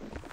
you